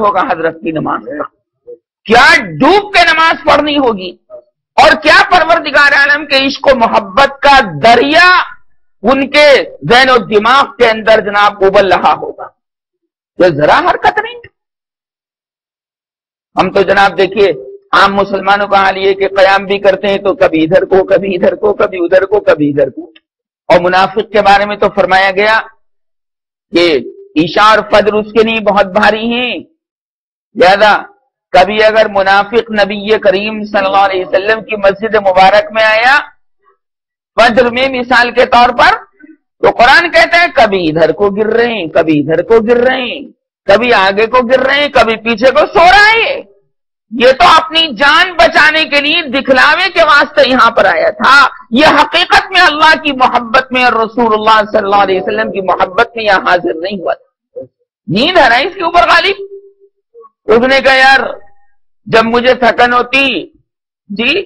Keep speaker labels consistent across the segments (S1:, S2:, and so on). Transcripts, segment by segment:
S1: होगा हज़रत की नमाज़ क्या डूब के नमाज़ पढ़नी होगी? और क्या परवरदिगार आलम के इश्क मोहब्बत का दरिया उनके और दिमाग के अंदर जनाब उबल रहा होगा? तो जरा हरकत नहीं हम तो जनाब देखिए, आम मुसलमानों का हाल ये कि कयाम भी करते हैं तो कभी इधर को, कभी इधर को, कभी उधर को, कभी इधर को। और मुनाफिक के बारे में तो फरमाया गया कि ईशा और फजर उसके लिए बहुत भारी हैं। ज़्यादा कभी अगर मुनाफिक नबी करीम सल्लल्लाहु अलैहि वसल्लम की मस्जिद मुबारक में आया, फजर में मिसाल के तौर पर तो कुरान कहते हैं, कभी इधर को गिर रहे हैं, कभी इधर को गिर रहे हैं, कभी आगे को गिर रहे हैं, कभी पीछे को सो रहा है। ये तो अपनी जान बचाने के लिए दिखलावे के वास्ते यहाँ पर आया था। ये हकीकत में अल्लाह की मोहब्बत में और रसूलुल्लाह सल्लल्लाहु अलैहि वसल्लम की मोहब्बत में यहाँ हाजिर नहीं हुआ नींद है ना इसके ऊपर गालिब? उसने कहा, यार, जब मुझे थकन होती, जी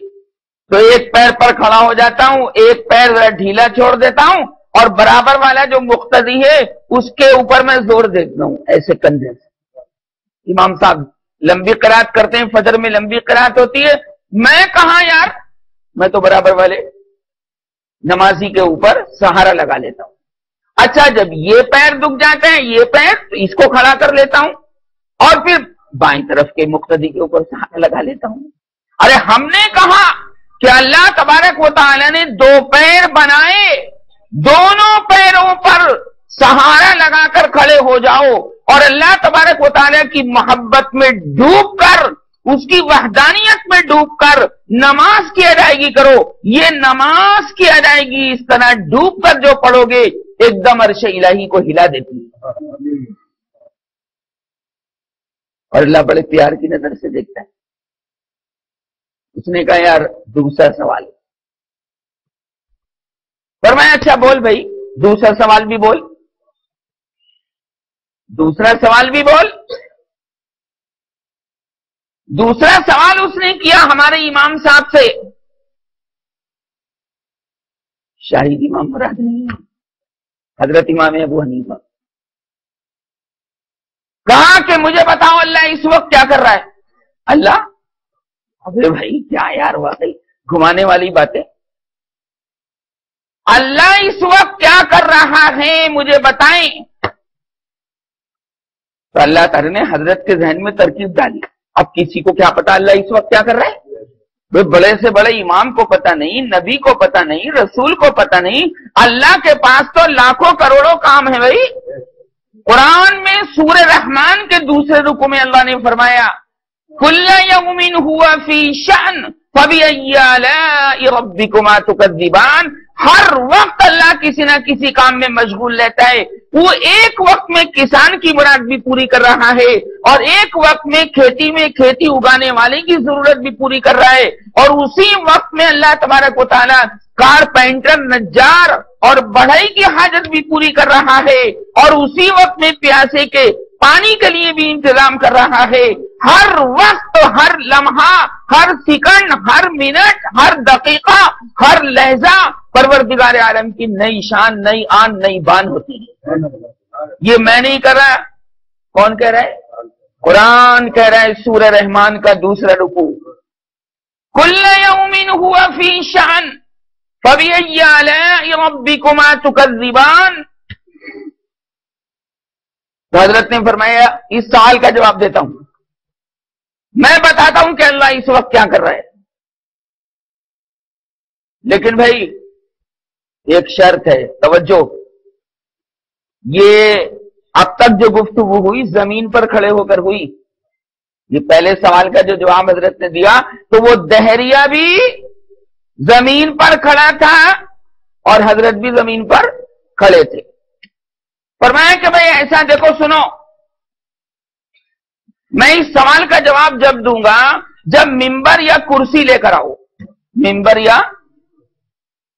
S1: तो एक पैर पर खड़ा हो जाता हूँ, एक पैर ढीला छोड़ देता हूँ, और बराबर वाला जो मुख्तदी है, उसके ऊपर मैं ज़ोर देता हूँ, ऐसे कंधे से. इमाम साहब लंबी करात करते हैं, फजर में लंबी करात होती है। मैं कहा, यार, मैं तो बराबर वाले नमाजी के ऊपर सहारा लगा लेता हूँ। अच्छा जब ये पैर दुख जाते हैं, ये पैर तो इसको खड़ा कर लेता हूँ, और फिर बाई तरफ़ के मुख्तदी के ऊपर लगा लेता हूँ। अरे हमने कहा कि अल्लाह तबारक वाली ने दो पैर बनाए, दोनों पैरों पर सहारा लगाकर खड़े हो जाओ और अल्लाह तबारक वाली की मोहब्बत में डूब कर, उसकी वहदानियत में डूब कर नमाज़ की अदायगी करो। ये नमाज़ की अदायगी इस तरह डूब कर जो पढ़ोगे, एकदम अरश इलाही को हिला देती है। और अल्लाह बड़े प्यार की नज़र से देखता है। उसने कहा, यार, दूसरा सवाल। पर मैं अच्छा बोल भाई, दूसरा सवाल भी बोल। दूसरा सवाल भी बोल। दूसरा सवाल उसने किया हमारे इमाम साहब से। शाहिद इमाम मुराद नहीं हज़रत इमाम अबू हनीफा। कहा कि मुझे बताओ, अल्लाह इस वक्त क्या कर रहा है? अल्लाह? अबे भाई, क्या यार वाकई? घुमाने वाली बातें। अल्लाह इस वक्त क्या कर रहा है, मुझे बताएँ। तो अल्लाह ताला ने हज़रत के जहन में तरकीब डाली। अब किसी को क्या पता अल्लाह इस वक्त क्या कर रहा है? वे बड़े से बड़े इमाम को पता नहीं, नबी को पता नहीं, रसूल को पता नहीं। अल्लाह के पास तो लाखों करोड़ों काम है भाई। कुरान में सूर रहमान के दूसरे रुकों में अल्लाह ने फरमाया, कुल्ला यमिन हुआ फ़ी शान रब्बिकुमा हर वक्त अल्लाह किसी ना किसी काम में मशगूल रहता है। वो एक वक्त में किसान की मुराद भी पूरी कर रहा है और एक वक्त में खेती में खेती उगाने वाले की ज़रूरत भी पूरी कर रहा है। और उसी वक्त में अल्लाह तबारक वाली कारपेंटर, नज्जार और बढ़ई की हाजत भी पूरी कर रहा है। और उसी वक्त में प्यासे के पानी के लिए भी इंतज़ाम कर रहा है। हर वक्त, हर लम्हा, हर सेकंड, हर मिनट, हर दकीका, हर लहजा परवरदिगार आलम की नई शान, नई आन, नई बान होती है। ये मैं नहीं कर रहा। कौन कह रहा है? कुरान कह रहा है सूर्य रहमान का दूसरा रुकू। कुल्ल हुआ फ़ी शान फबिकुमा तुकजीबान तो हज़रत ने फरमाया, इस सवाल का जवाब देता हूँ। मैं बताता हूँ कि अल्लाह इस वक्त क्या कर रहा है। लेकिन भाई, एक शर्त है, तवज्जो। ये अब तक जो गुफ्तगु हुई, ज़मीन पर खड़े होकर हुई, ये पहले सवाल का जो जवाब हज़रत ने दिया तो वो दहरिया भी ज़मीन पर खड़ा था और हज़रत भी ज़मीन पर खड़े थे। फरमाया कि भाई, ऐसा देखो, सुनो। मैं इस सवाल का जवाब जब दूँगा, जब मिंबर या कुर्सी लेकर आओ मिंबर या?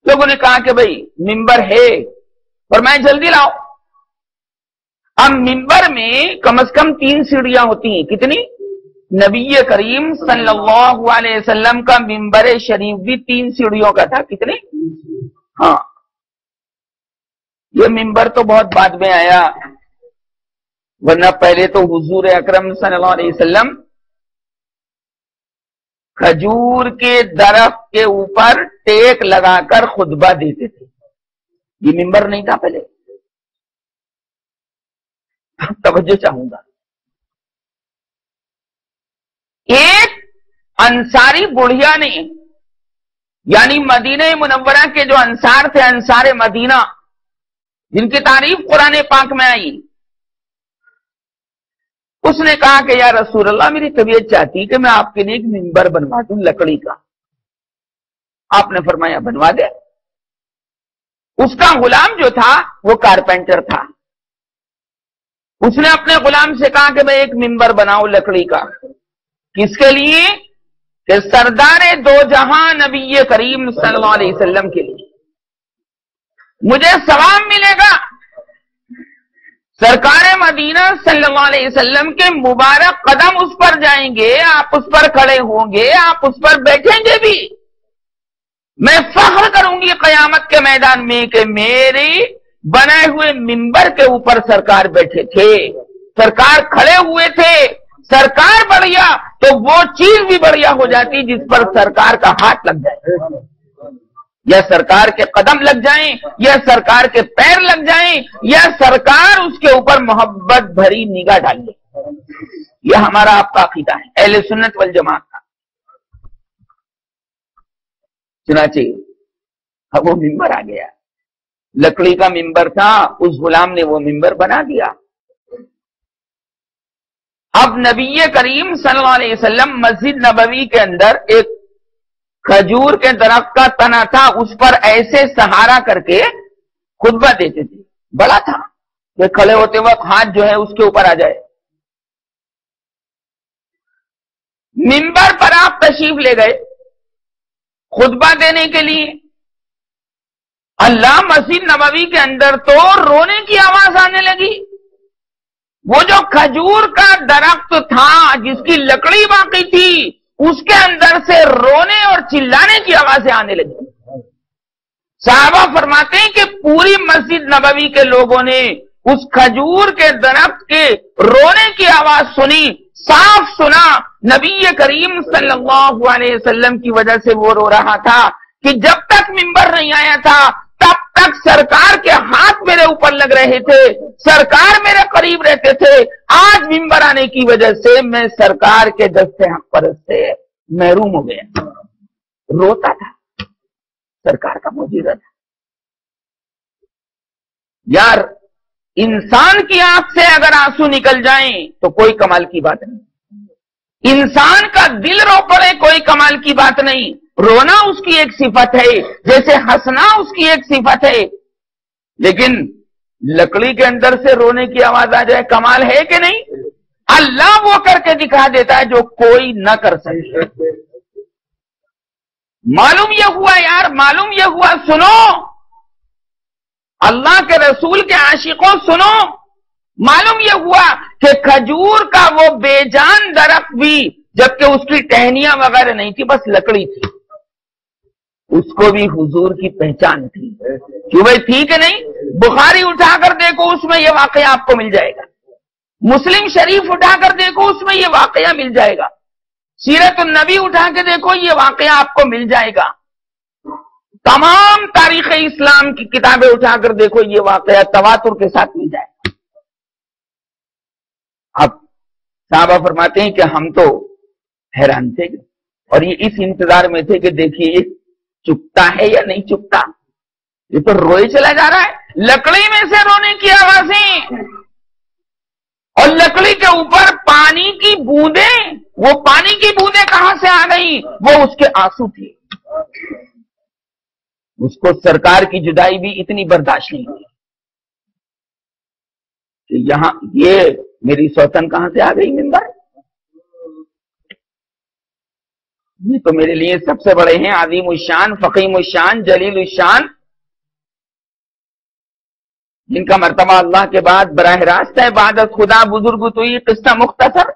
S1: लोगों ने कहा कि भाई, मिंबर है। पर मैं जल्दी लाओ अब मिंबर में कम से कम तीन सीढ़ियाँ होती हैं। कितनी? नबी करीम सल्लल्लाहु अलैहि वसल्लम का मिंबर शरीफ भी तीन सीढ़ियों का था। कितने? हाँ। ये मिंबर तो बहुत बाद में आया। वरना पहले तो हुजूर अकरम सल्लल्लाहु खजूर के दरख्त के ऊपर टेक लगाकर खुतबा देते थे। ये मिंबर नहीं था पहले। तवज्जो चाहूँगा। एक अंसारी बुढ़िया ने, यानी मदीने मुनवरा के जो अंसार थे, अंसार मदीना जिनकी तारीफ़ कुरान पाक में आई। उसने कहा कि यार रसूल अल्लाह मेरी तबीयत चाहती है कि मैं आपके लिए एक मिंबर बनवा दू लकड़ी का। आपने फरमाया, बनवा दे। उसका गुलाम जो था, वो कारपेंटर था। उसने अपने गुलाम से कहा कि, मैं एक मिंबर बनाऊ लकड़ी का। किसके लिए? कि सरदार दो जहाँ नबी करीम सल्लल्लाहु अलैहि वसल्लम के लिए। मुझे सवाब मिलेगा। सरकार मदीना सल्लल्लाहु अलैहि वसल्लम के मुबारक कदम उस पर जाएँगे, आप उस पर खड़े होंगे, आप उस पर बैठेंगे भी। मैं फख्र करूँगी कयामत के मैदान में कि मेरे बनाए हुए मिंबर के ऊपर सरकार बैठे थे। सरकार खड़े हुए थे। सरकार बढ़िया तो वो चीज़ भी बढ़िया हो जाती जिस पर सरकार का हाथ लग जाए। या सरकार के कदम लग जाएँ या सरकार के पैर लग जाएँ या सरकार उसके ऊपर मोहब्बत भरी निगाह डाल यह हमारा आपका अकीदा है, अहले सुन्नत वल जमात का। चुनाचे, अब वो मिंबर आ गया। लकड़ी का मिंबर था, उस गुलाम ने वो मिंबर बना दिया। अब नबी करीम सल्लल्लाहु अलैहि वसल्लम मस्जिद नबवी के अंदर एक खजूर के दरख्त का तना था, उस पर ऐसे सहारा करके खुतबा देते थे। बड़ा था कि खड़े होते वक्त हाथ जो है उसके ऊपर आ जाए। मिंबर पर आप तशीफ ले गए खुतबा देने के लिए। अल्लाह मसीह नबवी के अंदर तो रोने की आवाज़ आने लगी। वो जो खजूर का दरख्त था, जिसकी लकड़ी बाकी थी उसके अंदर से रोने और चिल्लाने की आवाज़ें आने लगी। साहबा फरमाते हैं कि पूरी मस्जिद नबवी के लोगों ने उस खजूर के दरख्त के रोने की आवाज़ सुनी, साफ़ सुना। नबी करीम सल्लल्लाहु अलैहि वसल्लम की वजह से वो रो रहा था कि जब तक मिंबर नहीं आया था तब तक सरकार के हाथ मेरे ऊपर लग रहे थे, सरकार मेरे करीब रहते थे। आज मिंबर आने की वजह से मैं सरकार के दस्ते पर से महरूम हो गया। रोता था। सरकार का मौजूदा था। यार, इंसान की आँख से अगर आँसू निकल जाएँ तो कोई कमाल की बात नहीं। इंसान का दिल रो पड़े कोई कमाल की बात नहीं। रोना उसकी एक सिफत है, जैसे हंसना उसकी एक सिफत है। लेकिन लकड़ी के अंदर से रोने की आवाज़ आ जाए, कमाल है कि नहीं? अल्लाह वो करके दिखा देता है जो कोई न कर सके। मालूम यह हुआ यार, मालूम यह हुआ, सुनो। अल्लाह के रसूल के आशिकों सुनो। मालूम यह हुआ कि खजूर का वो बेजान दरख्त भी, जबकि उसकी टहनियाँ वगैरह नहीं थी, बस लकड़ी थी। उसको भी हुजूर की पहचान थी। क्यों भाई ठीक है नहीं? बुखारी उठाकर देखो, उसमें यह वाकया आपको मिल जाएगा। मुस्लिम शरीफ उठाकर देखो, उसमें यह वाकया मिल जाएगा। सीरत नबी उठा के देखो, ये वाकया आपको मिल जाएगा। तमाम तारीख इस्लाम की किताबें उठाकर देखो, ये वाकया तवातुर के साथ मिल जाएगा। अब साहबा फरमाते हैं कि हम तो हैरान थे। और ये इस इंतज़ार में थे कि देखिए चुपता है या नहीं चुपता? ये तो रोए चला जा रहा है। लकड़ी में से रोने की आवाज़ें और लकड़ी के ऊपर पानी की बूंदे, वो पानी की बूंदे कहाँ से आ गई? वो उसके आँसू थे। उसको सरकार की जुदाई भी इतनी बर्दाश्त नहीं हुई। कि यहाँ, ये मेरी सौतन कहाँ से आ गई मिंबर? ये तो मेरे लिए सबसे बड़े हैं आदिम उशान फ़कीम उशान जलील उशान जिनका मरतबा अल्लाह के बाद बरह रास्त है बादत खुदा, बुज़ुर्ग तो किस्सा मुख्तसर।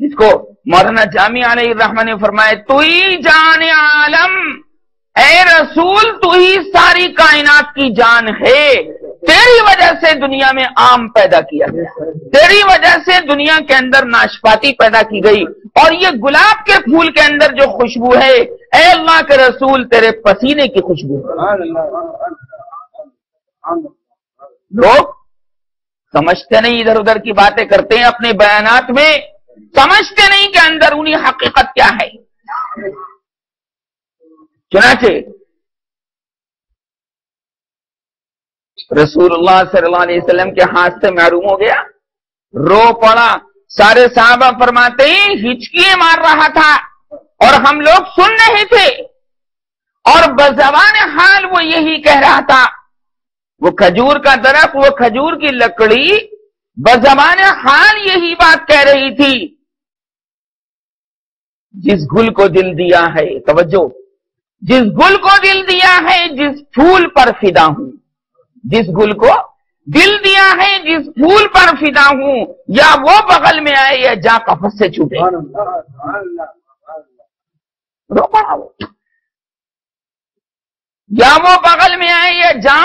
S1: जिसको मौलाना जामी रहमान ने फरमाए तू ही जान आलम ए रसूल, तू ही सारी कायनात की जान है। तेरी वजह से दुनिया में आम पैदा किया गया। तेरी वजह से दुनिया के अंदर नाशपाती पैदा की गई। और ये गुलाब के फूल के अंदर जो खुशबू है ए अल्लाह के रसूल, तेरे पसीने की खुशबू लोग समझते नहीं इधर उधर की बातें करते हैं अपने बयानात में। समझते नहीं कि अंदर उन्हीं हकीकत क्या है। चुनाचे रसूलुल्लाह सल्लल्लाहु अलैहि वसल्लम के हाथ से महरूम हो गया। रो पड़ा। सारे साहबा फरमाते ही हिचकिए मार रहा था और हम लोग सुन रहे थे। और बजबान हाल वो यही कह रहा था। वो खजूर का दरख वो खजूर की लकड़ी, बजबान हाल यही बात कह रही थी। जिस गुल को दिल दिया है, तवज्जो। जिस गुल को दिल दिया है, जिस फूल पर फिदा हूँ। जिस गुल को दिल दिया है, जिस फूल पर फिदा हूँ, या वो बगल में आए, या जा कफस से छूटे। रो पड़ा वो। या वो बगल में आए, या जा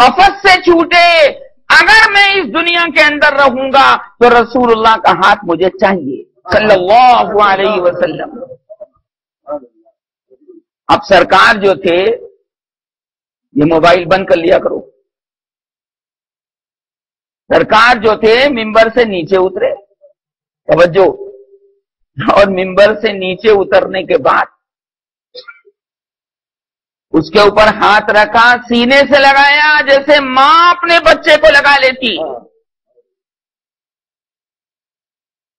S1: कफस से छूटे। अगर मैं इस दुनिया के अंदर रहूँगा तो रसूलुल्लाह का हाथ मुझे चाहिए। सल्लल्लाहु अलैहि वसल्लम। अब सरकार जो थे, ये मोबाइल बंद कर लिया करो। सरकार जो थे, मिंबर से नीचे उतरे। तवज्जो। और मिंबर से नीचे उतरने के बाद उसके ऊपर हाथ रखा, सीने से लगाया, जैसे माँ अपने बच्चे को लगा लेती।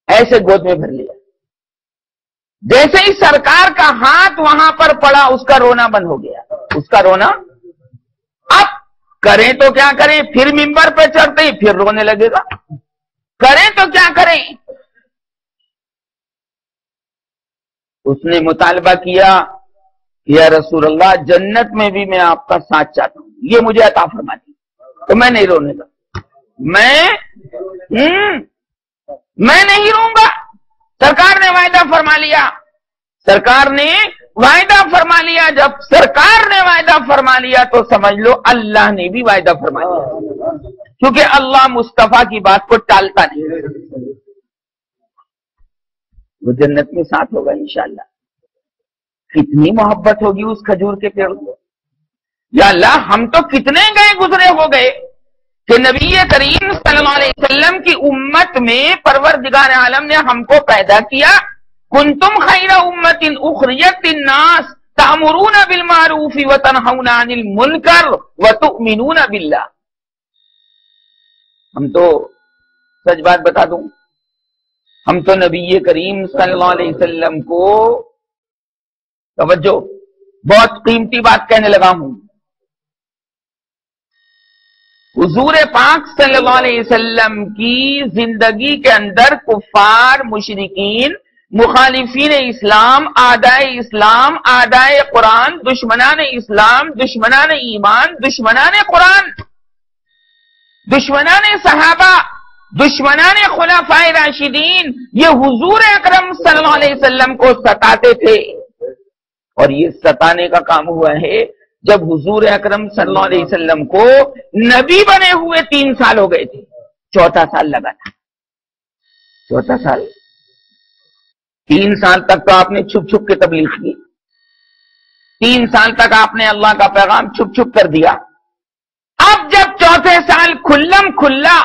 S1: ऐसे गोद में भर लिया। जैसे ही सरकार का हाथ वहाँ पर पड़ा, उसका रोना बंद हो गया। उसका रोना अब करें तो क्या करें? फिर मिंबर पे चढ़ते ही फिर रोने लगेगा। करें तो क्या करें? उसने मुतालबा किया या रसूल अल्लाह जन्नत में भी मैं आपका साथ चाहता हूँ। ये मुझे अता फरमा दी तो मैं नहीं रोने का मैं हम्म मैं नहीं रोऊँगा। सरकार ने वायदा फरमा लिया। सरकार ने वायदा फरमा लिया, जब सरकार ने वायदा फरमा लिया तो समझ लो अल्लाह ने भी वायदा फरमा लिया। क्योंकि अल्लाह मुस्तफ़ा की बात को टालता नहीं। वो जन्नत में साथ होगा इंशाला कितनी मोहब्बत होगी उस खजूर के पेड़ को। या अल्लाह, हम तो कितने गए गुजरे हो गए कि नबी करीम सल्लल्लाहु अलैहि वसल्लम की उम्मत में परवरदिगार आलम ने हमको पैदा किया कुन तुम खैरा उम्मतिन उखरियत नास तामुरून बिल मारूफी व तनहौना अनिल मुनकर व तुमिनून बिल्ला हम तो सच बात बता दूँ, हम तो नबी करीम सल्लल्लाहु अलैहि वसल्लम को तवज्जो, बहुत कीमती बात कहने लगा हूँ। हुजूर पाक सल्लल्लाहु अलैहि वसल्लम की ज़िंदगी के अंदर कुफार, मुशरकिन मुखालिफिन इस्लाम आदाय इस्लाम आदाय कुरान, दुश्मनान इस्लाम, दुश्मनान ईमान, दुश्मनान कुरान, दुश्मनान सहाबा, दुश्मनान खुलाफाए राशिदीन, ये हुजूर अकरम सल्लल्लाहु अलैहि वसल्लम को सताते थे। और ये सताने का काम हुआ है, जब हुजूर अकरम सल्लल्लाहु अलैहि वसल्लम को नबी बने हुए तीन साल हो गए थे। चौथा साल लगा था चौथा साल। तीन साल तक तो आपने छुप छुप के तबलीग की। तीन साल तक आपने अल्लाह का पैगाम छुप छुप कर दिया। अब जब चौथे साल खुल्लम खुल्ला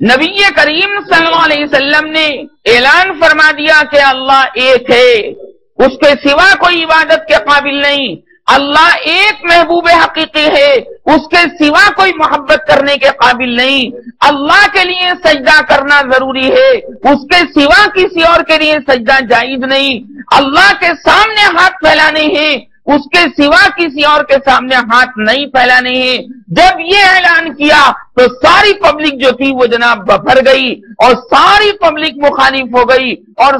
S1: नबी करीम सल्लल्लाहु अलैहि वसल्लम ने ऐलान फरमा दिया कि अल्लाह एक है, उसके सिवा कोई इबादत के काबिल नहीं। अल्लाह एक महबूब हकीकी है, उसके सिवा कोई मोहब्बत करने के काबिल नहीं। अल्लाह के लिए सजदा करना ज़रूरी है, उसके सिवा किसी और के लिए सजदा जायज़ नहीं। अल्लाह के सामने हाथ फैलाने हैं, उसके सिवा किसी और के सामने हाथ नहीं फैलाने हैं। जब ये ऐलान किया तो सारी पब्लिक जो थी, वो जनाब बफर गई और सारी पब्लिक मुखालिफ हो गई और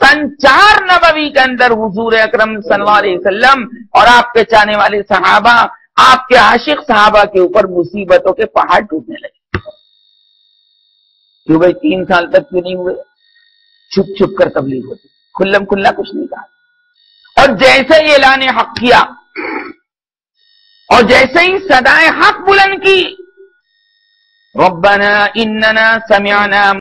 S1: संचार नबवी के अंदर हुजूर अकरम सल्लल्लाहु और आपके चाहने वाले सहाबा, आपके आशिक सहाबा के ऊपर मुसीबतों के पहाड़ टूटने लगे। क्यों भाई, तीन साल तक क्यों नहीं हुए? छुप छुप कर तबलीग होती। खुल्लम खुल्ला कुछ नहीं कहा। और जैसे ही ऐलान हक किया, और जैसे ही सदाए हक बुलंद की, रब्बना इन्नना समिअना